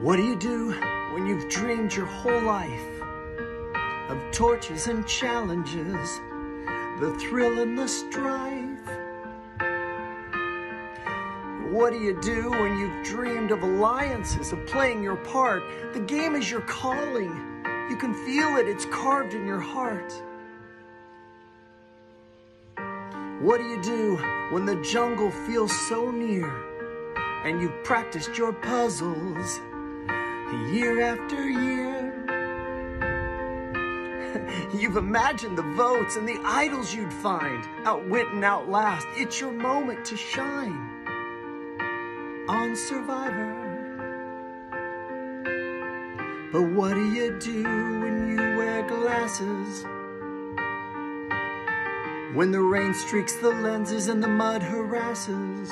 What do you do when you've dreamed your whole life of torches and challenges, the thrill and the strife? What do you do when you've dreamed of alliances, of playing your part? The game is your calling. You can feel it, it's carved in your heart. What do you do when the jungle feels so near and you've practiced your puzzles year after year? You've imagined the votes and the idols you'd find, outwit and outlast. It's your moment to shine on Survivor. But what do you do when you wear glasses? When the rain streaks the lenses and the mud harasses?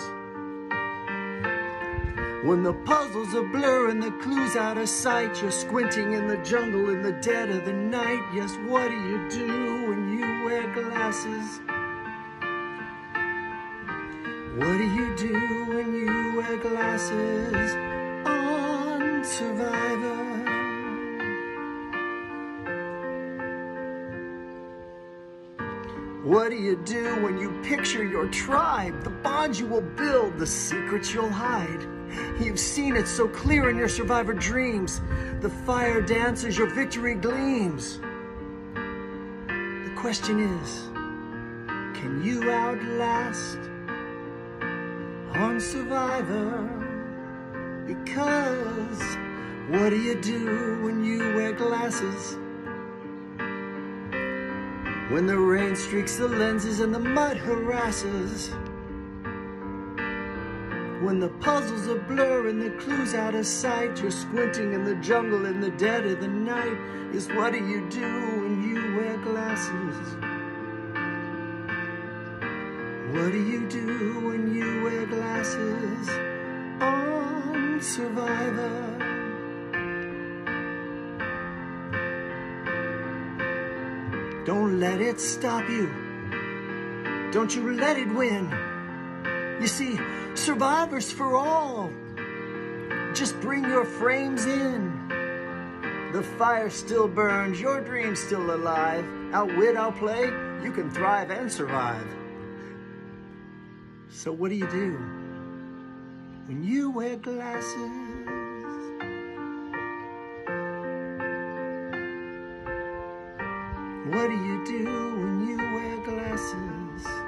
When the puzzles are blur and the clues out of sight, you're squinting in the jungle in the dead of the night. Yes, what do you do when you wear glasses? What do you do when you wear glasses on Survivor? What do you do when you picture your tribe, the bonds you will build, the secrets you'll hide? You've seen it so clear in your survivor dreams. The fire dances, your victory gleams. The question is, can you outlast on Survivor? Because what do you do when you wear glasses? When the rain streaks the lenses and the mud harasses. When the puzzles are blur and the clues out of sight, you're squinting in the jungle in the dead of the night. Is what do you do when you wear glasses? What do you do when you wear glasses on Survivor? Don't let it stop you. Don't you let it win. You see, survivors for all. Just bring your frames in. The fire still burns, your dream's still alive. Outwit, outplay, you can thrive and survive. So what do you do when you wear glasses? What do you do when you wear glasses?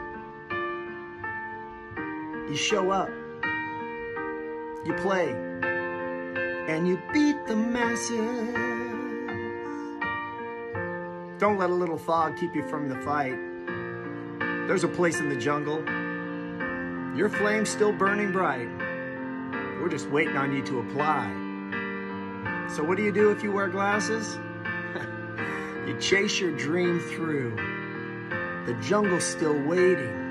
You show up, you play, and you beat the masses. Don't let a little fog keep you from the fight. There's a place in the jungle. Your flame's still burning bright. We're just waiting on you to apply. So what do you do if you wear glasses? You chase your dream through. The jungle's still waiting.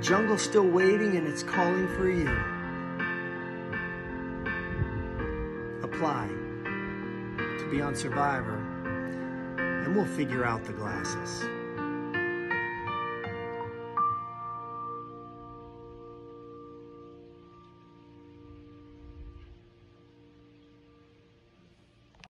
Jungle's still waiting and it's calling for you. Apply to be on Survivor and we'll figure out the glasses.